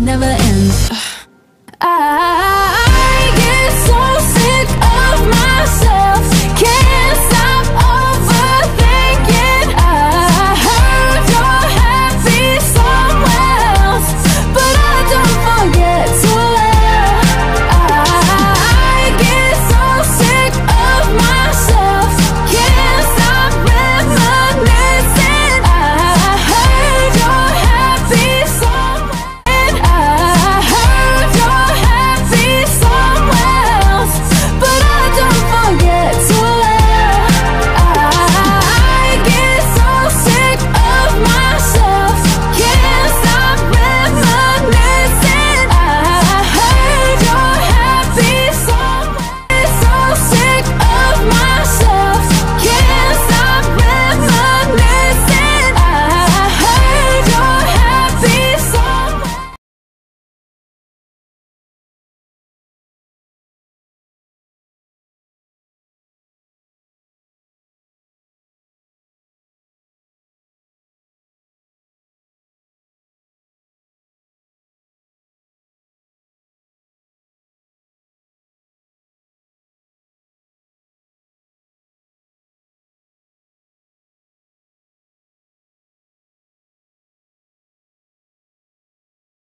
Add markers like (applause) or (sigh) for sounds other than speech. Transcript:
never ends. (sighs) I